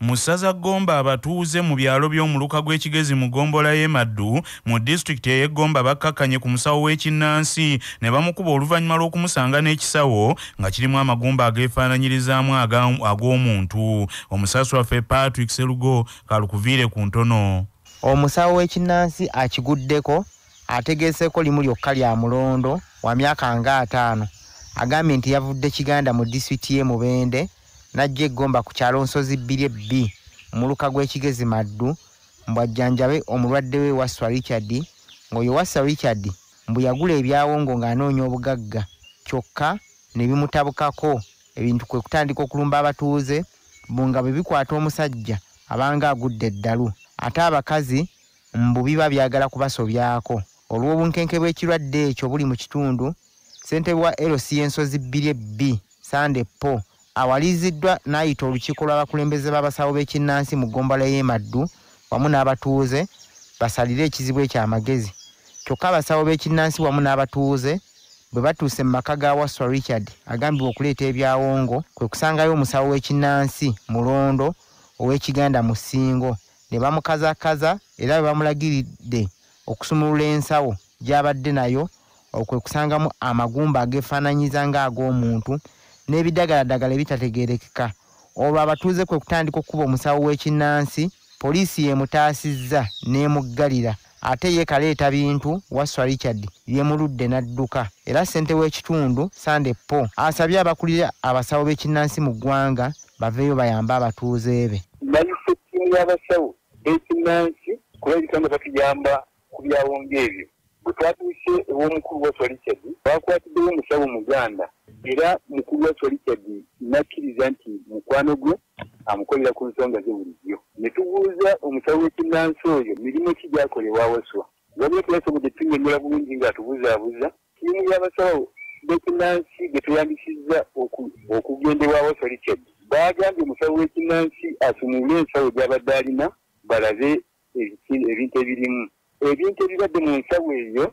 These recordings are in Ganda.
mu ssaza gomba abatuuze mu byalo by'omuluka gw'ekigezi mu gombola y'e maddu mu disitulikiti ey'eggomba bakkakkanye ku musawo w'ekinnansi ne bamukuba oluvannyuma lw'okumusanga n'ekisawo nga kirimu amagumba ageefaananyirizaamu ag'omuntu. Omusaasi waffe patrick serugo kalukuviire ku ntono omusawo w'ekinnansi akiguddeko ategeeseko limu lyokka lya mulondo wa myaka nga ataano. Agambye nti yavudde kiganda mu disitulikiti y'e mubende najja eggomba ku kyalo nsozi bbiri ebbi muluka gw'ekigezi maddu mbwajjanjabe omulwadde we wasswa richard ng'oyo wasswa richard mbu yagula ebyawongo ng'anoonya obugagga. Kyokka ne bimutabukako ebintu kwe kutandika okulumba abatuuze bunga bwe bikwata omusajja abanga agudde eddalu ate abakazi mbu biba byagala kubasobyako. Olw'obunkenke bw'ekirwadde ekyo buli mu kitundu ssentebe wa lc y'ensozi bbiri ebbi sande po awaliziddwa n'ayita olukiiko lw'abakulembeze b'abasawo b'ekinnansi mu ggombala y'emaddu wamu n'abatuuze basalire ekizibu ekyamagezi kyokka abasawo b'ekinnansi wamu n'abatuuze bwe batuuse mu maka ga waswa richard agambibwa okuleeta ebyawongo kwe kusangayo omusawo w'ekinnansi mulondo ow'ekiganda mu ssingo ne bamukazakaza era bwe bamulagiridde okusumulula ensawo gy'abadde nayo okwe kusangamu amagumba ageefaananyiza ng'ag'omuntu n'ebidagaladagala ebitategerekeka olwo abatuuze kwe kutandika okukuba omusawo w'ekinnansi poliisi yemutaasizza n'emuggalira. Ate ye kaleeta bintu waswa richard yemuludde n'adduka. Era ssente w'ekitundu sande po asabye abakulira abasawo b'ekinnansi mu ggwanga baveeyo bayambe abatuuze be. Mayise ttiimu y'abasawo b'ekinnansi kuba ebitanga batuyamba ku byawonga ebyo. Bwe twatuuse ew'omukulu waswa richard twakwatiddewo omusawo muganda. Era mukulu waswa richard nakkiriza nti mukwano gwe amukolera ku nsonga ze bulijjo. Ne tubuuza omusawo w'ekinnansi oyo mirimu ki gyakolebwa waswa. Wabula teyasobodde tunyonyola bulungi ng'atubuzaabuza. Ttiimu y'abasawo b'ekinnansi ge tuyambisizza okugenda ewa waswa richard baagambye omusawo w'ekinnansi asumule ensawo gy'abadde alina balabe ebintu ebirimu. Ebintu ebibadde mu nsawo eyo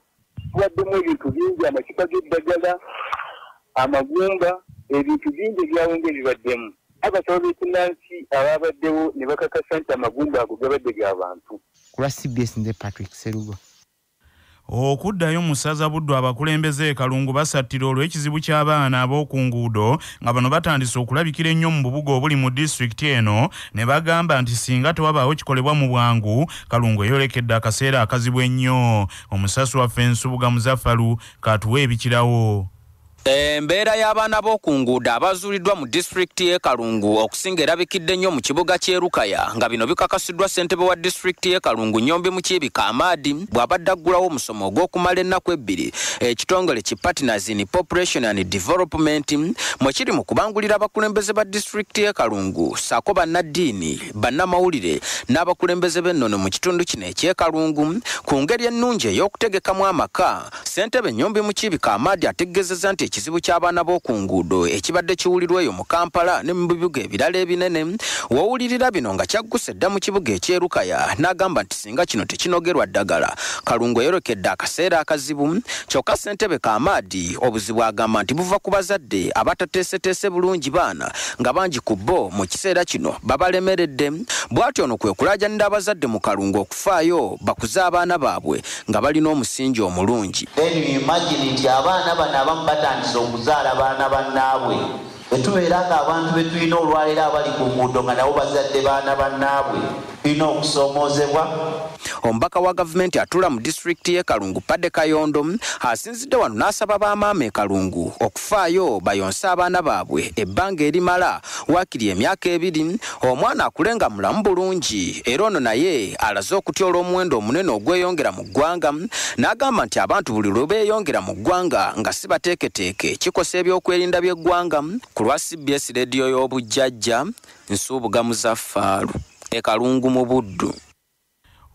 tubaddemu ebintu bingi amacupa g'eddagala amagumba ebintu bingi ebyawonga ebibaddemu abasawo b'ekinnansi ababaddewo ne bakakasa nti amagumba ago gabadde g'abantu ku lwa cbs nze patrick serugo okuddayo mu ssaza buddu abakulembeze e kalungu basattira olw'ekizibu ky'abaana ab'oku nguudo nga bano batandise okulabikira ennyo mu bubuga obuli mu disitulikiti eno ne bagamba nti singa tewabaawo kikolebwa mu bwangu kalungu eyolekedde akaseera akazibu ennyo. Omusasi waffe ensubuga muzaffalu katuwa ebikirawo embeera y'abaana b'oku nguudo abazuuliddwa mu disitulikiti y'e kalungu okusinga erabikidde nnyo mu kibuga ky'e rukaya nga bino bikakasiddwa ssentebe wa disitulikiti y'e kalungu nyombi mukiebika amaadi bw'abadde aggulawo omusomo ogw'okumala ennaku ebbiri. Ekitongole ki partners in population and development mwe kiri mu kubangulira abakulembeze ba disitulikiti y'e kalungu. Saako bannaddiini bannamawulire n'abakulembeze b'ennono mu kitundu kino eky'e kalungu ku ngeri ennungi ey'okutegekamu amaka. Ssentebe nyombi mukiebika amaadi ategeezezza nti ekizibu ky'abaana b'oku nguudo ekibadde kiwulirwa eyo mu kampala ne mu bibuga ebirala ebinene. Wowulirira bino nga kyagguse dda mu kibuga ekyerukaya n'agamba nti singa kino tekinogerwa ddagala. Kalungu eyolekedde akaseera akazibu. Kyokka ssentebe kamaadi obuzibu agamba nti buva ku bazadde abatateeseteese bulungi baana nga bangi ku bo mu kiseera kino babalemeredde. Bw'atyo ono kwe kulaajanira abazadde mu kalungu okufaayo bakuze abaana baabwe nga balina omusingi omulungi. Nti abaana bano abamu batandise okuzaala baana bannaabwe. Etubeera nga abantu betulina olwaleero abali ku nguudo nga nabo bazadde baana bannaabwe tulina okusoomoozebwa omubaka wa gavumenti atula mu disitulikiti y'e kalungu padde kayondo asinzidde wano n'asaba bamaama e kalungu okufaayo bayonse abaana baabwe ebbanga erimala. Waakiri emyaka ebiri omwana akule nga mulamu bulungi era ono naye alaze okutya olw'omuwendo omunene ogweyongera mu ggwanga n'agamba nti abantu buli lwe beeyongera mu ggwanga nga si bateeketeeke. Kikosa ebyokwerinda by'eggwanga ku lwa cbs rediyo y'obujjajja nsuubuga muzaffaalu ekalungu mu buddu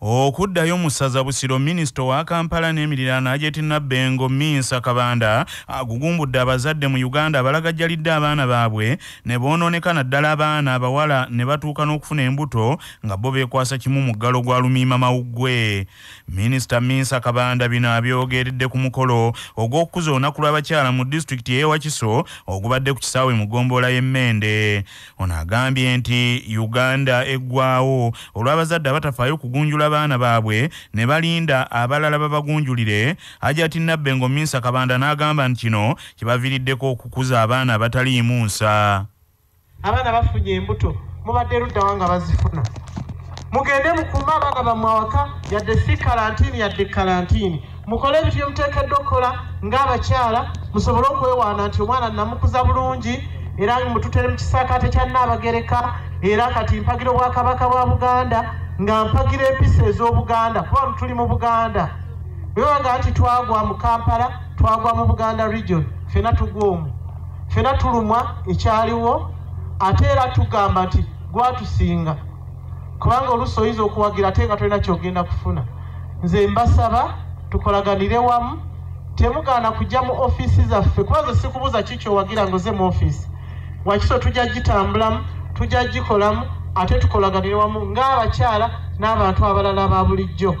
okuddayo mu ssaza busiro minisita owa kampala n'emiriraano ajeti nabbengo minsa kabanda agugumbudde abazadde mu uganda abalagajjalidde abaana baabwe ne boonooneka naddala abaana abawala ne batuuka n'okufuna embuto nga bo beekwasa kimu mu ggalo gwa lumiima mawuggwe minisita minsa kabanda bino abyogeredde ku mukolo ogw'okukuza olunaku lw'abakyala mu disitulikiti y'ewakiso ogubadde ku kisaawe mu ggomboola y'emmende ono agambye nti uganda eggwawo olw'abazadde abatafaayo kugunjula abaana baabwe ne balinda abalala babagunjulire. Ajati nabbengo minsa kabanda n'agamba nti kino kibaviiriddeko okukuza abaana abataliimu nsa. Abaana bafunye embuto mubadde luddawa nga bazifuna? Mugende mukuume abaana bammwe awaka yadde si kalantiini yadde kalantiini. Mukole ebyo byemuteekeddwa okukola ng'abakyala musobole okwewaana nti omwana namukuza bulungi era mututere mu kisaakaate kya nnaabagereka era kati mpagira obwakabaka bwa buganda nga mpagira empisa ez'obuganda. Kuba tuli mu buganda. Webaga nti twagwa mu kampala twagwa mu buganda region fena tugwa omwo fena tulumwa ekyaliwo ate era tugamba nti gwatusinga. Kubanga oluusi oyinza okuwagira ate nga tolina kyogenda kufuna. Nze mbasaba tukolaganire wamu temugaana kujja mu ofiisi zaffe kuba ze sikubuuza ki kyowagira ngoze mu ofiisi. Wakiso tujja gitambulamu tujja gikolamu ate tukolaganire wamu ng'abakyala n'abantu abalala ba bulijjo.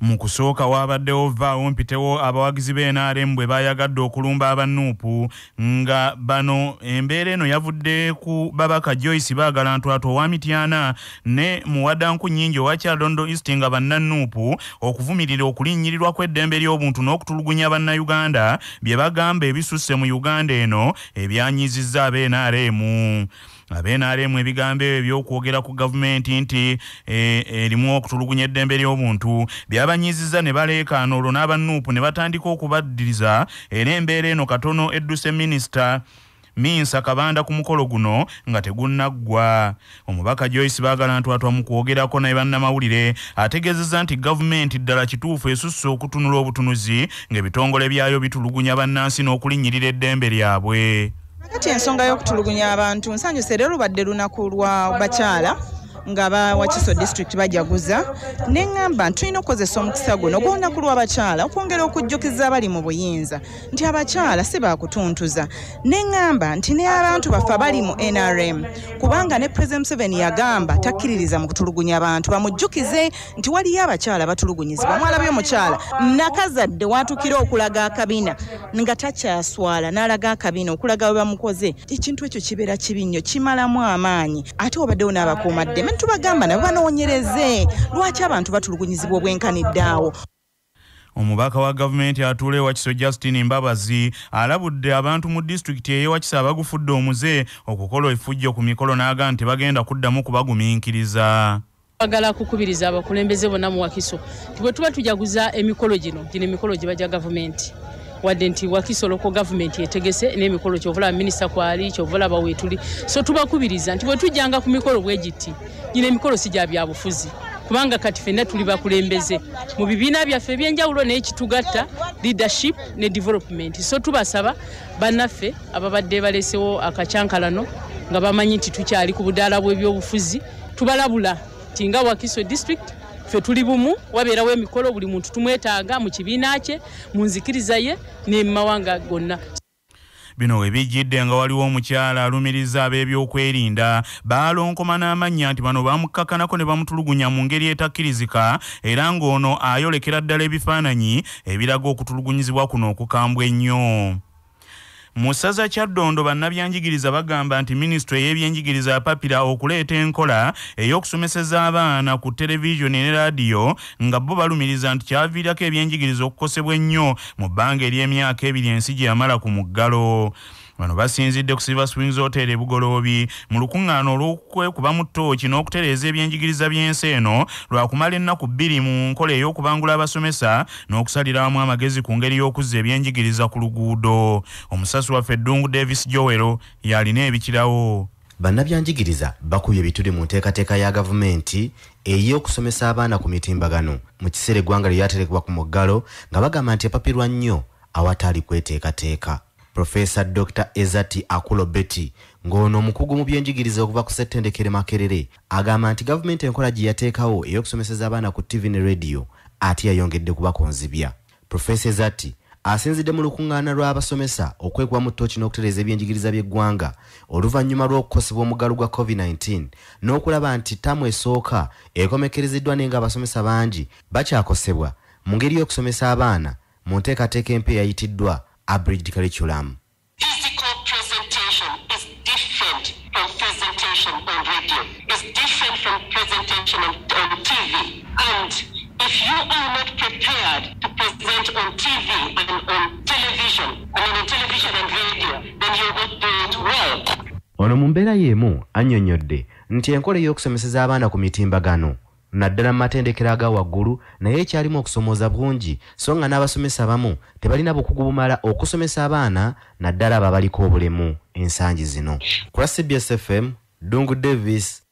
Mu kusooka waabaddewo vaawo mpitewo abawagizi b'NRM bwe bayagadde okulumba abanuupu nga bano embeera eno yavudde ku babaka joyce baagala ntwato owa mityana ne muwadanku nnyingi owa kyalondo east nga bannanuupu okuvumirira okulinnyirirwa kw'eddembe ly'obuntu n'okutulugunya bannayuganda bye bagamba ebisusse mu uganda eno ebyanyizizza ab'NRM ab'NRM ebigambo ebyo ebyokwogera ku gavumenti nti erimu e, okutulugunya eddembe ly'obuntu byabanyizizza ne baleekaana olwo n'abanuupu ne batandika okubaddiriza era embeera eno katono edduse minisita minsa kabanda ku mukolo guno nga tegunnaggwa. Omubaka joyce baagala ntwatwa mu kwogerako naye bannamawulire ategeezezza nti gavumenti ddala kituufu esusse okutunula obutunuzi ng'ebitongole byayo bitulugunya bannansi n'okulinnyirira eddembe lyabwe kati ensonga y'okutulugunya abantu nsanyuse era lubadde lunaku lwa bakyala nga wachiso district bajaguza neŋŋamba nti tulina okukozesa omukisa guno gw'olunaku lw'abakyala okwongera okujjukiza abali mu buyinza. Nti abakyala si baakutuntuza nengamba nti ne abantu baffe abali mu nrm kubanga ne president museveni yagamba takkiririza mu kutulugunya abantu bamujjukize nti waliyo abakyala muchala mwalabye omukyala nakazadde watukira okulaga akabina nga takyaswala n'alaga akabina okulaga bamukoze. Ekintu ekyo kibeera kibi nnyo kimalamu amaanyi ate obaddewo n'abakuumaddeme tubagamba nabo banoonyereze. Lwaki abantu batulugunyizibwa obwenkanidde awo omubaka wa gavumenti atuula ewakiso justin mbabazi alabudde abantu mu disitulikiti ey'ewakiso abagufudde omuze okukola efujjo ku mikolo n'aga nti bagenda kuddamu kubagumiikiriza. Bagala kukubiriza abakulembeze bonna mu wakiso ti bwe tuba tujaguza emikolo gino gino emikolo gye bajja gavumenti wadde nti wakiso loko gavumenti etegese n'emikolo kyovalaba minisita kwali kyovalaba weetuli so tubakubiriza nti bwe tujjanga ku mikolo bwe giti gino emikolo si gya byabufuzi kubanga kati fenna tuli bakulembeze. Mu bibiina byaffe ebyenjawulo naye kitugatta leadership ne development. So tubasaba bannaffe ababadde balesewo akacyankalano nga bamanyi nti tukyali ku budaala bw'ebyobufuzi tubalabula nti nga wakiso district ffe tuli bumu wabeerawo emikolo buli muntu tumwetaaga mu kibiina kye mu nzikiriza ye ne mu mawanga gonna. Bino we bijjidde nga waliwo omukyala alumiriza ab'ebyokwerinda. Baalonkoma n'amannya nti bano bamukkakanako ne bamutulugunya mu ngeri etakkirizika era ng'ono ayolekera ddala ebifaananyi ebiraga okutulugunyizibwa kuno okukambwa ennyo mu ssaza kyaddondo bannabyanjigiriza bagamba nti minisitule y'ebyenjigiriza yapapira okuleeta enkola ey'okusomeseza abaana ku televizoni ne laadiyo nga bo balumiriza nti kyaviirako ebyenjigiriza okukosebwa ennyo mu bbanga ery'emyaka ebiri ensi gye yamala ku muggalo bano basinzidde ku silver springs hotel ebugoloobi mu lukuŋŋaana olw'okwekuba mu ttooki n'okutereeza ebyenjigiriza by'ensi eno lwakumala ennaku bbiri mu nkola ey'okubangula abasomesa n'okusalira wamu amagezi ku ngeri y'okuzza ebyenjigiriza ku luguudo. Omusasi waffe eddungu davis jowero yalina ebikirawo. Bannabyanjigiriza bakubye bituli mu nteekateeka ya gavumenti ey'okusomesa abaana ku mitimbagano. Mu kiseera eggwanga lye lyaterekebwa ku muggalo nga bagamba nti epapirwa nnyo awataali kweteekateeka profesa dr ezati akulo beti ng'ono omukugu mu byenjigiriza okuva ku settendekere makerere agamba nti gavumenti enkola gye yateekawo ey'okusomeseza abaana ku tv ne rediyo ate yayongedde kubakonzibya profesa ezati asinzidde mu lukuŋŋaana lw'abasomesa okwekuba mu ttooki n'okutereeza ebyenjigiriza by'eggwanga oluvannyuma lw'okukosebwa omuggalo gwa covid-19 n'okulaba nti ttamu esooka ekomekerezeddwa naye ng'abasomesa bangi bakyakosebwa mu ngeri y'okusomesa abaana mu nteekateeka empa eyayitiddwa abridged curriculum Physical presentation is different from presentation on radio. It's different from presentation on, on TV. And if you are not prepared to present on TV and on television, I mean on television and radio, then you're not doing it well. ono mu mbeera y'emu annyonnyodde nti enkola ey'okusomeseza abaana ku mitimbagano naddala mu matendekero aga waggulu naye ekyalimu okusomooza bungi. So nga n'abasomesa abamu tebalina bukugu bumala okusomesa abaana naddala abo abaliko obulemu ensangi zino. Ku lwa cbs fm dungu davis.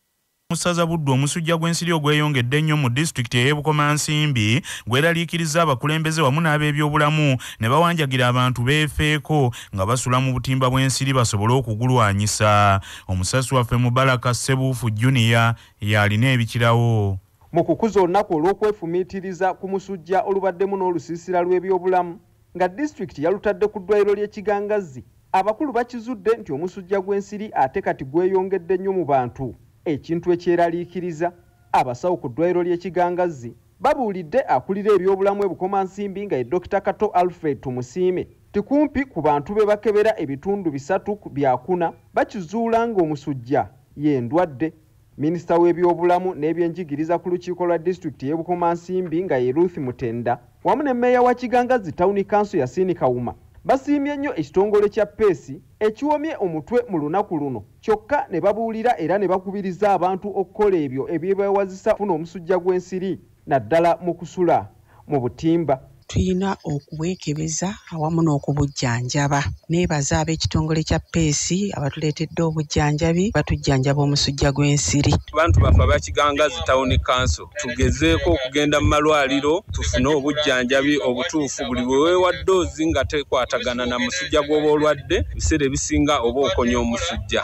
Musaza budde omusujja gw'ensiri ogweyongedde ennyo mu disitulikiti ey'ebukomansimbi gweraliikiriza abakulembeze wamu n'ab'ebyobulamu ne bawanjagira abantu beefeeko nga basula mu butimba bw'ensiri basobole okugulwanyisa. Omusasi waffe mubaraka sebuufu juniya y'alina ebikirawo mu kukuza olunaku olw'okwefumiitiriza ku musujja olubaddemu n'olusiisira lw'ebyobulamu nga disitulikiti yalutadde ku ddwaliro ly'ekigangazi abakulu bakizudde nti omusujja gw'ensiri ate kati gweyongedde nnyo mu bantu. Ekintu ekyeraliikiriza abasawo ku ddwaliro ly'ekigangazi babuulidde akulira ebyobulamu ebukomansimbi nga ye dokita kato alfred tumusiime. Tikumpi ku bantu be bakebera ebitundu bisatu byakuna bakizuula ng'omusujja y'endwadde minisita w'ebyobulamu n'ebyenjigiriza ku lukiiko lwa disitulikiti y'ebukomansimbi nga ye ruth mutenda wamu ne mmeeya wa kigangazi tawuni kanso yasiini kawuma basiimye nnyo ekitongole kya peesi ekiwomye omutwe mu lunaku luno. Kyokka ne babuulira era ne bakubiriza abantu okukola ebyo ebyebewazisa funa omusujja gw'ensiri naddala mu kusula mu butimba tuyina okubwekebeza awamu n'okubujjanjaba. Neebaza ab'ekitongole kya peesi abatuleetedde obujjanjabi batujjanjaba omusujja gw'ensiri. Bantu baffe abakigangazi tawuni kanso tugezeeko okugenda mu malwaliro tufune obujjanjabi obutuufu. Buli bwe weewa ddoozi nga tekwatagana na musujja gw'oba olwadde biseera ebisinga oba okonya omusujja.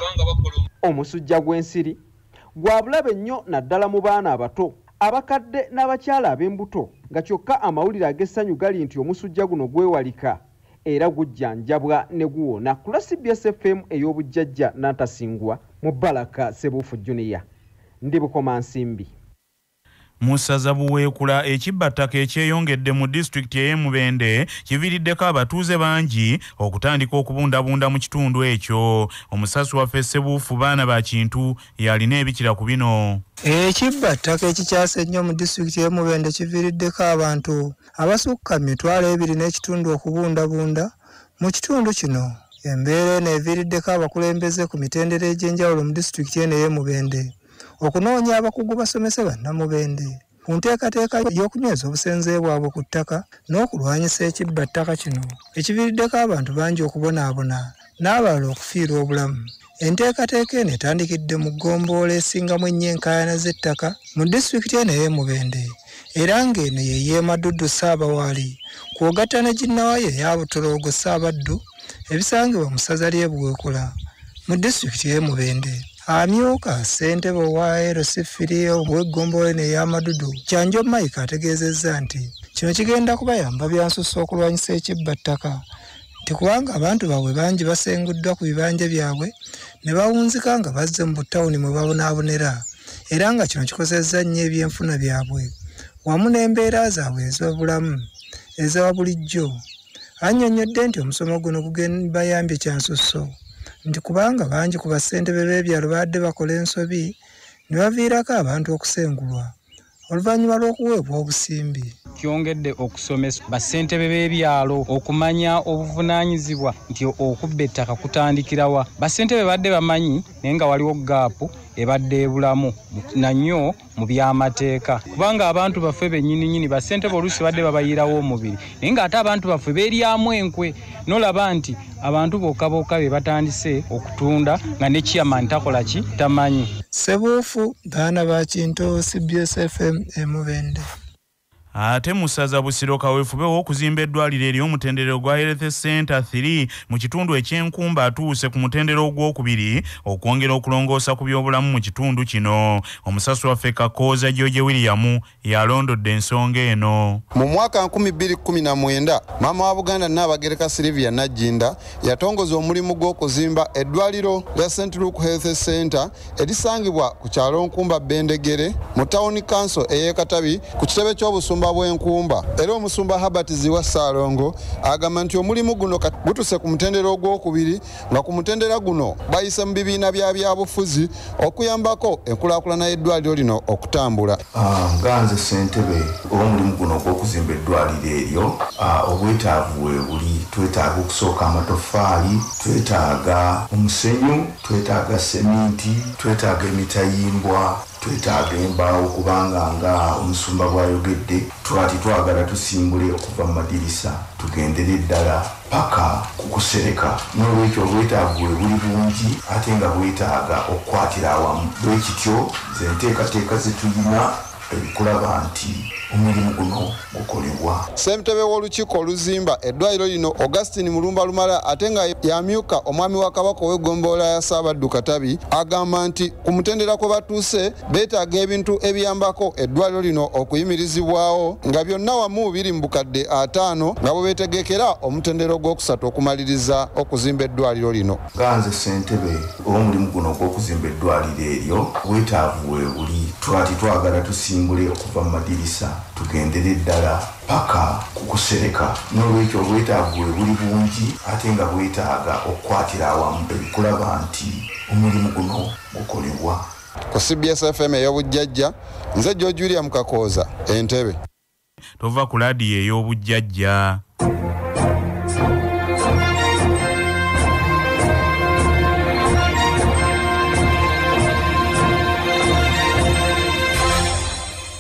Omusujja gw'ensiri gwa bulabe nnyo naddala mu baana abato abakadde n'abakyala ab'embuto nga kyokka amawulire ag'essanyu gali nti omusujja guno gwewalika era gujjanjabwa ne guwona. Ku lwa cbs fm ey'obujjajja n'antasingwa mu balaka sebuufu juniya ndi bukomansimbi mu ssaza buweekula ekibbattaka ekyeyongedde mu disitulikiti ey'emubende kiviiriddeko abatuuze bangi okutandika okubundabunda mu kitundu ekyo. Omusasi waffe sebuufu baana ba kintu yalina ebikira ku bino. Ekibbattaka ekikyase ennyo mu disitulikiti y'emubende kiviiriddeko abantu abasukka mitwalo ebiri n'ekitundu okubundabunda. Mu kitundu kino embeera eno eviiriddeko abakulembeze ku mitendera egy'enjawulo mu disitulikiti eno ey'emubende okunoonya abakugu basomese bannamubende ku nteekateeka y'okunyweza obusenze bwabwe ku ttaka n'okulwanyisa ekibbattaka kino ekiviiriddeko abantu bangi okubonaabona n'abalala okufiirwa obulamu. Enteekateeka eno etandikidde mu ggomboola esingamu ennyo enkaayana z'ettaka mu disitulikiti eno ey'emubende era ng'eno ye yeemaduddu ssaabawaali kwogatta ne ginnawayo eya butoloogo ssaabaddu ebisangibwa mu ssaza ly'ebuweekula mu disitulikiti y'emubende amyuka ssentebe owa erosifiri ow'eggombolola eno ey'amadudu kyanjo mike ategeezezza nti kino kigenda kubayamba byansusa okulwanyisa ekibbattaka nti kubanga abantu baabwe bangi basenguddwa ku bibanja byabwe ne bawunzika nga bazze mu butawuni mwe babonaabonera era nga kino kikozezza nnyo ebyenfuna byabwe. Wamu n'embeera zaabwe ez'obulamu ezawa bulijjo. Annyonnyodde nti omusomo guno gubayambye kyansuso nti kubanga bangi ku bassentebe b'ebyalo baadde bakola ensobi ne baviirako abantu okusengulwa oluvannyuma lw'okuweebwa obusimbi. Kyongedde okusomesa bassentebe b'ebyalo okumanya obuvunaanyizibwa nti okubba ettaka kutandikirawa bassentebe badde bamanyi naye nga waliwo gaapu ebadde ebulamu nanyo mu byamateeka. Kubanga abantu baffe bennyininyini bassentebe oluusi badde babayirawo omubiri. Naye ng'ate abantu baffe beeryamu enkwe. Nolaba nti abantu bokka bokka be batandise okutunda nga ne chairman takola ki? Tamanyi. Sebuufu baana ba kinto cbs fm emubende ate mu ssaza busiro kaweefube w'okuzimba eddwaliro ery'omutendera gwa health center 3 mu kitundu ekyenkumba atuuse ku mutendera ogwokubiri okwongera okulongoosa ku byobulamu mu kitundu kino. Omusasi waffe kakooza george william yalondodde ensonga eno. Mu mwaka 2019 maama wa buganda naabagereka silivia najjinda yatongoza omulimu gw'okuzimba eddwaliro lya st luke health center erisangibwa ku kyalo nkumba bendegere mu tawuni kanso ey'ekatabi ku kitebe ky'obusumba bw'enkumba. Era omusumba habert ziwa saalongo agamba nti omulimu guno gutuse ku mutendera ogwokubiri nga ku mutendera guno bayise mu bibiina bya byabufuzi okuyambako enkulaakulana y'eddwaliro lino okutambula. Nga nze ssentebe olw'omulimu guno ogw'okuzimba eddwaliro eryo obwetaavu we buli. Twetaaga okusooka amatofaali twetaaga omusenyu twetaaga seminti twetaaga emitayimbwa twetaaga embaawo kubanga nga omusumba bwayogedde twati twagala tusimbule okuva mu madirisa tugendere eddala paka ku kusereka. N'olwekyo obwetaavu bwe buli bungi ate nga bwetaaga okukwatira awamu. Bwe kityo ze nteekateeka ze tulina ebikulaba nti omulimu guno gukolebwa. Ssentebe w'olukiiko oluzimba eddwaliro lino augustin mulumba lumala ate nga yamyuka omwami wa kabaka ow'eggombolola ya saabaddu katabi agamba nti ku mutendera kwe batuuse beetaaga ebintu ebiyambako eddwaliro lino okuyimirizibwawo nga byonna wamu biri mu bukadde ataano nga bwe beetegekera omutendera ogwokusatu okumaliriza okuzimba eddwaliro lino. Nga nze ssentebe olw'omulimu guno ogw'okuzimba eddwaliro eryo bwetaavu we buli. Twati twagala tusimbule okuva mu madirisa tugendere eddala paka ku kusereka. N'olwekyo obwetaavu bwe buli bungi ate nga bwetaaga okukwatira awamu ebikulaba nti omulimu guno gukolebwa. Ku cbs fm ey'obujjajja nze george william kakooza entebe tova ku laadiyo ey'obujjajja